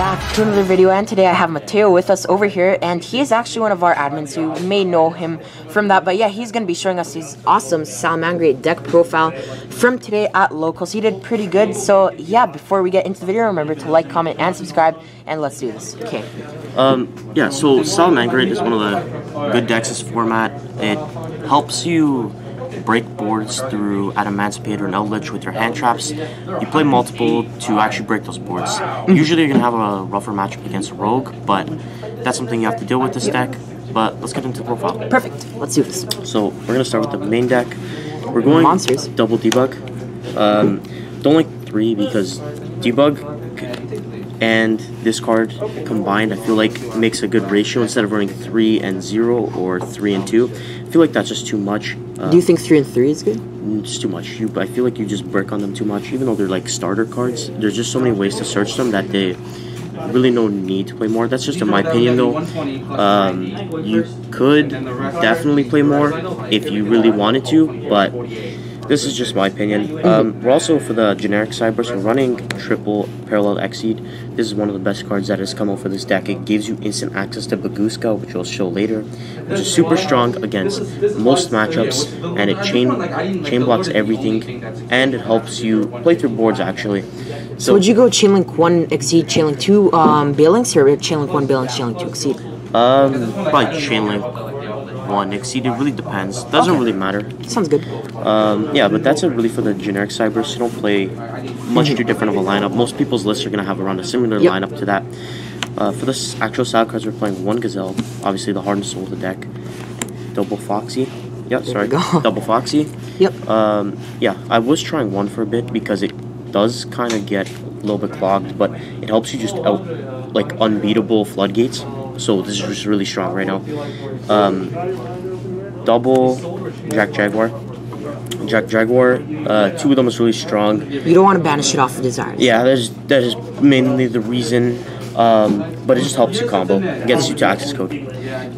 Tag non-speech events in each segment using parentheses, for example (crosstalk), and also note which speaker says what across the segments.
Speaker 1: back to another video and today I have Matteo with us over here and he is actually one of our admins who may know him from that but yeah he's going to be showing us his awesome Salamangreat deck profile from today at locals. He did pretty good so yeah before we get into the video remember to like, comment, and subscribe and let's do this. Okay.
Speaker 2: Um, yeah, so Salamangreat is one of the good decks format. It helps you break boards through Adamancipator and Eldlich with your hand traps. You play multiple to actually break those boards. Usually you're going to have a rougher matchup against a rogue, but that's something you have to deal with this deck. But let's get into the profile.
Speaker 1: Perfect. Let's do this.
Speaker 2: So we're going to start with the main deck. We're going
Speaker 1: Monsters.
Speaker 2: double debug. Um, don't like three because debug and this card combined I feel like makes a good ratio instead of running 3 and 0 or 3 and 2. I feel like that's just too much. Uh,
Speaker 1: Do you think 3 and 3 is good?
Speaker 2: it's too much. You, I feel like you just brick on them too much, even though they're like starter cards. There's just so many ways to search them that they really no need to play more. That's just in my opinion, though. Um, you could definitely play more if you really wanted to, but this is just my opinion. Um, we're also for the generic cyberse. We're running triple parallel exceed. This is one of the best cards that has come out for this deck. It gives you instant access to Bagooska, which we'll show later, which is super strong against most matchups, and it chain chain blocks everything, and it helps you play through boards actually.
Speaker 1: So would you go Chainlink 1 Exceed, Chainlink 2 um, Balelynx, or Chainlink 1 Balelynx, Chainlink 2 Exceed?
Speaker 2: Um, probably Chainlink one exceed. It really depends. Doesn't
Speaker 1: Okay.
Speaker 2: really matter.
Speaker 1: Sounds good.
Speaker 2: Um, yeah, but that's it really for the generic cybers. You don't play much too different of a lineup. Most people's lists are gonna have around a similar
Speaker 1: Yep.
Speaker 2: lineup to that. Uh, for the actual style cards, we're playing one Gazelle, obviously the heart and soul of the deck. Double Foxy. Yeah, sorry. (laughs) Double Foxy.
Speaker 1: Yep.
Speaker 2: Um, yeah, I was trying one for a bit because it does kind of get a little bit clogged, but it helps you just out like unbeatable floodgates. So this is just really strong right now. Um, double Jack Jaguar. Jack Jaguar. Uh, two of them is really strong.
Speaker 1: You don't want to banish it off the desires.
Speaker 2: Yeah, that is that is mainly the reason. Um, but it just helps you combo, gets you to access code.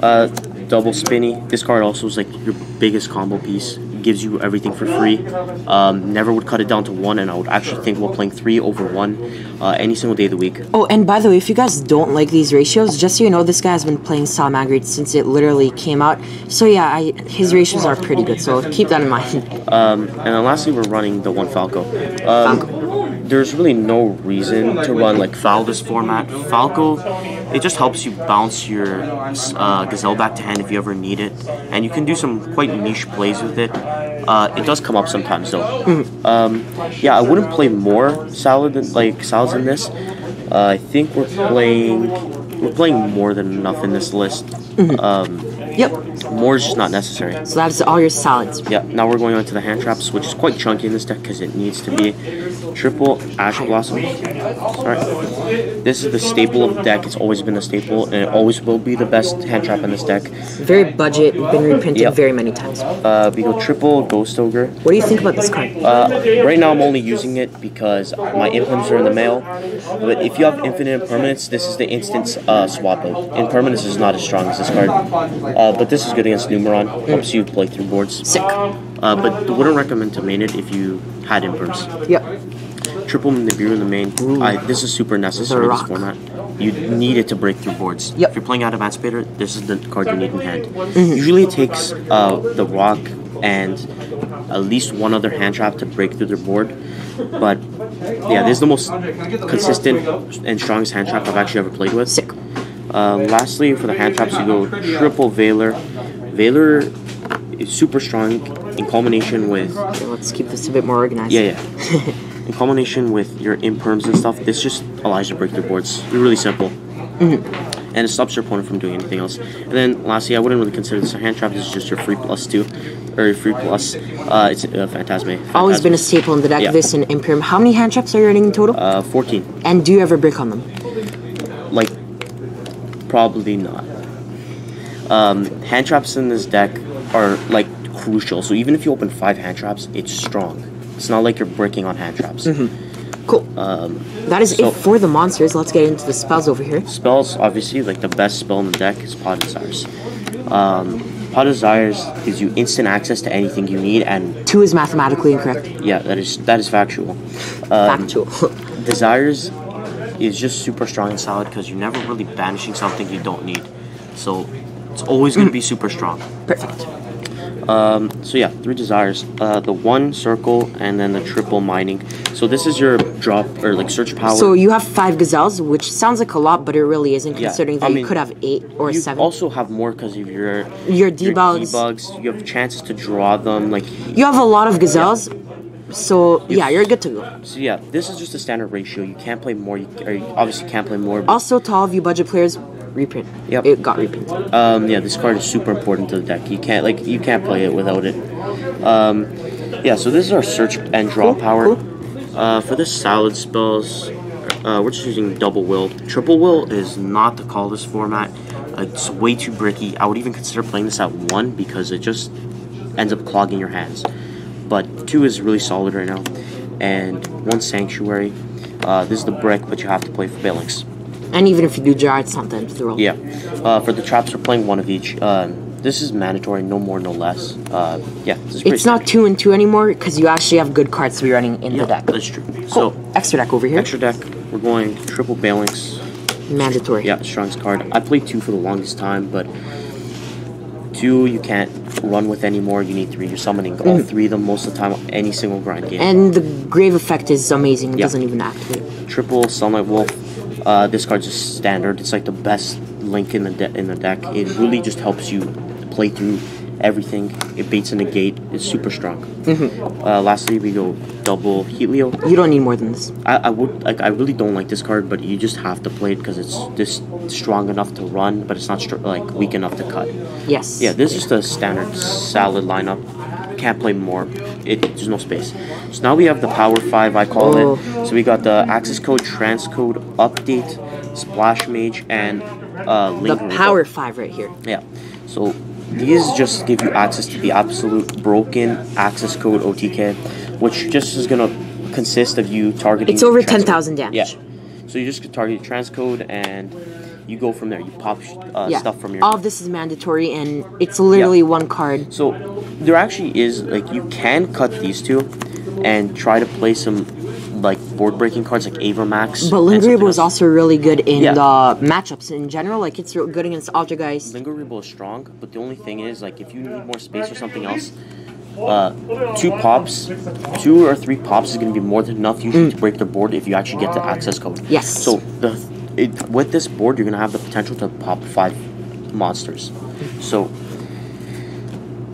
Speaker 2: Uh, double spinny. This card also is like your biggest combo piece. Gives you everything for free. Um, never would cut it down to one, and I would actually think about playing three over one uh, any single day of the week.
Speaker 1: Oh, and by the way, if you guys don't like these ratios, just so you know, this guy has been playing Salamangreat since it literally came out. So yeah, I, his ratios are pretty good, so keep that in mind.
Speaker 2: Um, and then lastly, we're running the one Falco. Um, There's really no reason to run like Fal this format. Falco, it just helps you bounce your uh, Gazelle back to hand if you ever need it, and you can do some quite niche plays with it. Uh, it does come up sometimes though. (laughs) Um, yeah, I wouldn't play more salad than like salads in this. Uh, I think we're playing we're playing more than enough in this list. Um,
Speaker 1: Yep,
Speaker 2: more is just not necessary.
Speaker 1: so that's all your salads.
Speaker 2: Yeah, now we're going on to the hand traps, which is quite chunky in this deck because it needs to be triple Ash Blossom. Alright. This is the staple of the deck. It's always been a staple, and it always will be the best hand trap in this deck.
Speaker 1: Very budget, been reprinted
Speaker 2: Yep.
Speaker 1: very many times.
Speaker 2: Uh, we go triple Ghost Ogre.
Speaker 1: What do you think about this card?
Speaker 2: Uh, right now, I'm only using it because my imperms are in the mail. But if you have infinite impermanence, this is the instant uh, swap out. Impermanence is not as strong as this card. Uh, but this is good against Numeron. Helps you play through boards.
Speaker 1: Sick.
Speaker 2: Uh, but wouldn't recommend to main it if you had imperms.
Speaker 1: Yep.
Speaker 2: Triple Nibiru in the main. I, this is super necessary in this format. You need it to break through boards.
Speaker 1: Yep.
Speaker 2: If you're playing out of Emancipator, this is the card you need in hand. Usually it takes uh, the rock and at least one other hand trap to break through their board. But yeah, this is the most consistent and strongest hand trap I've actually ever played with.
Speaker 1: Sick.
Speaker 2: Uh, lastly, for the hand traps, you go triple Valor. Valor is super strong in combination with
Speaker 1: Okay, let's keep this a bit more organized.
Speaker 2: yeah, yeah. (laughs) In combination with your imperms and stuff, this just allows you to break through boards. Really simple. And it stops your opponent from doing anything else. And then lastly, I wouldn't really consider this a hand trap. This is just your free plus two, or your free plus. Uh, it's uh, Phantazmay.
Speaker 1: Always been a staple in the deck.
Speaker 2: Yeah.
Speaker 1: This and Imperium. How many hand traps are you running in total?
Speaker 2: Uh, 14.
Speaker 1: and do you ever brick on them?
Speaker 2: Like, probably not. Um, hand traps in this deck are like crucial. So even if you open five hand traps, it's strong. It's not like you're breaking on hand traps.
Speaker 1: Cool.
Speaker 2: Um,
Speaker 1: that is
Speaker 2: so-
Speaker 1: it for the monsters. Let's get into the spells over here.
Speaker 2: Spells, obviously, like the best spell in the deck is Pot of Desires. Um, Pot of Desires gives you instant access to anything you need, and
Speaker 1: Two is mathematically incorrect.
Speaker 2: yeah, that is that is factual. Um,
Speaker 1: Factual. (laughs)
Speaker 2: Desires is just super strong and solid because you're never really banishing something you don't need. So it's always going to be super strong.
Speaker 1: Perfect.
Speaker 2: Um, so yeah, three desires. Uh, the one circle and then the triple mining. So this is your drop or like search power.
Speaker 1: So you have five gazelles, which sounds like a lot, but it really isn't,
Speaker 2: Yeah,
Speaker 1: considering
Speaker 2: I
Speaker 1: that
Speaker 2: mean,
Speaker 1: you could have eight or
Speaker 2: you
Speaker 1: seven.
Speaker 2: also have more because of your
Speaker 1: Your debugs.
Speaker 2: debugs. You have chances to draw them. Like
Speaker 1: you have a lot of gazelles, so yeah, you're good to go.
Speaker 2: so, yeah. This is just a standard ratio. You can't play more. You, or you obviously can't play more.
Speaker 1: Also, to all of you budget players, reprint.
Speaker 2: Yep.
Speaker 1: It got reprinted.
Speaker 2: um, yeah, this card is super important to the deck. You can't like you can't play it without it. Um, yeah. So this is our search and draw
Speaker 1: Cool,
Speaker 2: power.
Speaker 1: cool.
Speaker 2: Uh, for the salad spells, uh, we're just using double will. Triple will is not the call this format. Uh, it's way too bricky. I would even consider playing this at one because it just ends up clogging your hands. But two is really solid right now, and one sanctuary. Uh, this is the brick, but you have to play for Balelynx.
Speaker 1: And even if you do jar, it's not the end of the world.
Speaker 2: Yeah. Uh, for the traps, we're playing one of each. Uh, this is mandatory, no more, no less. Uh, yeah, this is
Speaker 1: It's not two and two anymore because you actually have good cards to be running in
Speaker 2: Yeah,
Speaker 1: the deck.
Speaker 2: that's true.
Speaker 1: Cool.
Speaker 2: So,
Speaker 1: extra deck over here.
Speaker 2: extra deck, we're going triple Balelynx.
Speaker 1: Mandatory.
Speaker 2: Yeah, strongest card. I played two for the longest time, but two you can't run with anymore. You need three. You're summoning all three of them most of the time, any single grind game.
Speaker 1: And the grave effect is amazing. It
Speaker 2: Yeah.
Speaker 1: doesn't even activate.
Speaker 2: triple Sunlight Wolf. Uh, this card's just standard. It's like the best link in the de- in the deck. It really just helps you play through everything. It baits in the gate. It's super strong.
Speaker 1: Mm-hmm.
Speaker 2: Uh, lastly, we go double Helio.
Speaker 1: You don't need more than this.
Speaker 2: I, I would like. I really don't like this card, but you just have to play it because it's just strong enough to run, but it's not str- like weak enough to cut.
Speaker 1: Yes.
Speaker 2: Yeah, this is just a standard salad lineup. Can't play more. It, there's no space. So now we have the Power Five, I call
Speaker 1: Oh.
Speaker 2: it. So we got the Access Code, Transcode, Update, Splash Mage, and uh,
Speaker 1: The
Speaker 2: Linguriboh.
Speaker 1: power five right here.
Speaker 2: Yeah. So these just give you access to the absolute broken access code OTK, which just is gonna consist of you targeting.
Speaker 1: It's over 10,000 damage.
Speaker 2: Yeah. So you just target transcode and you go from there. You pop uh,
Speaker 1: Yeah.
Speaker 2: stuff from your.
Speaker 1: All of this is mandatory, and it's literally
Speaker 2: Yeah.
Speaker 1: one card.
Speaker 2: So there actually is like you can cut these two and try to play some like board breaking cards like Avramax.
Speaker 1: But
Speaker 2: something
Speaker 1: was also really good in
Speaker 2: Yeah.
Speaker 1: the matchups in general. Like it's real good against Altergeist.
Speaker 2: Linguriboh is strong, but the only thing is like if you need more space or something else, uh, two pops, two or three pops is going to be more than enough usually to break the board if you actually get the access code.
Speaker 1: Mm. Yes.
Speaker 2: So the it, with this board, you're going to have the potential to pop five monsters. So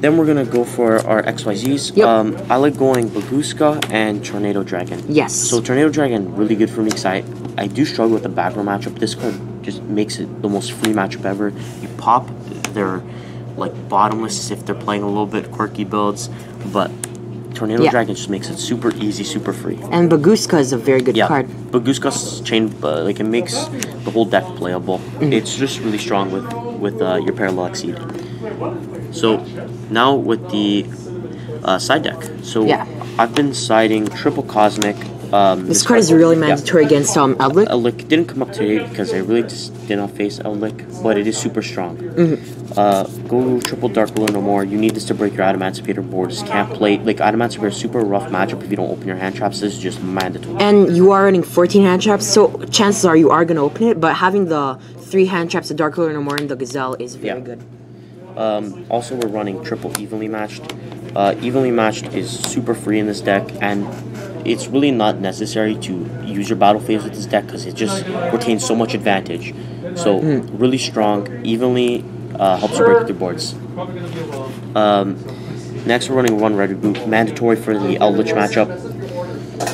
Speaker 2: then we're gonna go for our XYZs.
Speaker 1: Yep.
Speaker 2: Um, I like going Bagooska and Tornado Dragon.
Speaker 1: Yes.
Speaker 2: So Tornado Dragon really good for me because I, I do struggle with the back row matchup. This card just makes it the most free matchup ever. You pop, they're like bottomless if they're playing a little bit quirky builds, but Tornado
Speaker 1: Yeah.
Speaker 2: Dragon just makes it super easy, super free.
Speaker 1: And Bagooska is a very good
Speaker 2: Yeah,
Speaker 1: card.
Speaker 2: Bagooska's chain uh, like it makes the whole deck playable.
Speaker 1: Mm-hmm.
Speaker 2: It's just really strong with with uh, your Parallel Exceed. So now with the uh, side deck. So
Speaker 1: Yeah.
Speaker 2: I've been siding triple cosmic. Um,
Speaker 1: This card is really
Speaker 2: yeah.
Speaker 1: mandatory against um Eldlich.
Speaker 2: Eldlich didn't come up today because I really just did not face Eldlich, but it is super strong.
Speaker 1: Mm-hmm.
Speaker 2: Uh, go triple Dark Ruler No More. You need this to break your Adamancipator board. Just can't play like Adamancipator is super rough matchup if you don't open your hand traps. This is just mandatory.
Speaker 1: And you are running 14 hand traps, so chances are you are going to open it, but having the three hand traps, the Dark Lord no more, and the Gazelle is very
Speaker 2: Yeah.
Speaker 1: good.
Speaker 2: Um, also, we're running triple evenly matched. Uh, evenly matched is super free in this deck, and it's really not necessary to use your battle phase with this deck because it just retains so much advantage. So really strong, evenly uh, helps you break through boards. Um, next, we're running one red boot, mandatory for the Eldlich matchup.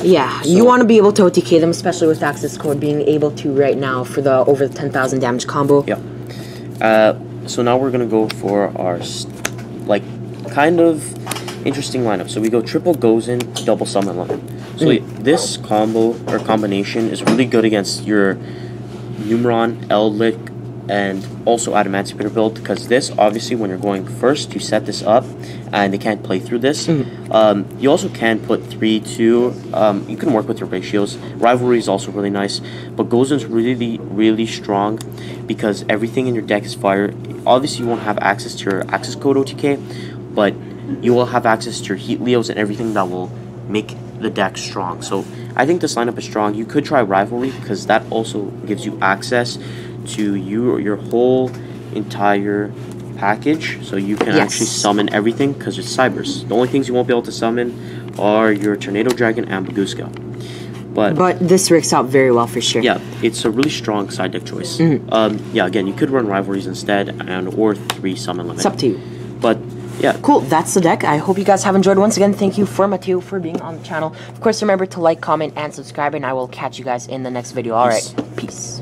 Speaker 1: Yeah, you want to be able to OTK them, especially with access code being able to right now for the over 10,000 damage combo.
Speaker 2: Yep. Uh, so now we're gonna go for our like kind of interesting lineup. So we go triple Gozen, double summon line. So hmm. this combo or combination is really good against your Numeron, Eldlich, and also Adamancipator build because this obviously when you're going first you set this up and they can't play through this. Um, you also can put three, two. Um, you can work with your ratios. Rivalry is also really nice, but Gozen's really really strong because everything in your deck is fire. Obviously you won't have access to your access code OTK, but you will have access to your Heat Leos and everything that will make the deck strong. So I think this lineup is strong. You could try Rivalry because that also gives you access to you your whole entire package, so you can
Speaker 1: Yes.
Speaker 2: actually summon everything because it's Cybers. The only things you won't be able to summon are your Tornado Dragon and Bagooska. But,
Speaker 1: But this works out very well for sure.
Speaker 2: yeah, it's a really strong side deck choice.
Speaker 1: Mm-hmm.
Speaker 2: Um, yeah, again, you could run Rivalries instead and or three summon limit.
Speaker 1: It's up to you.
Speaker 2: But yeah,
Speaker 1: Cool, that's the deck. I hope you guys have enjoyed. Once again, thank you for Matteo for being on the channel. Of course, remember to like, comment, and subscribe, and I will catch you guys in the next video. All right,
Speaker 2: Peace.
Speaker 1: peace.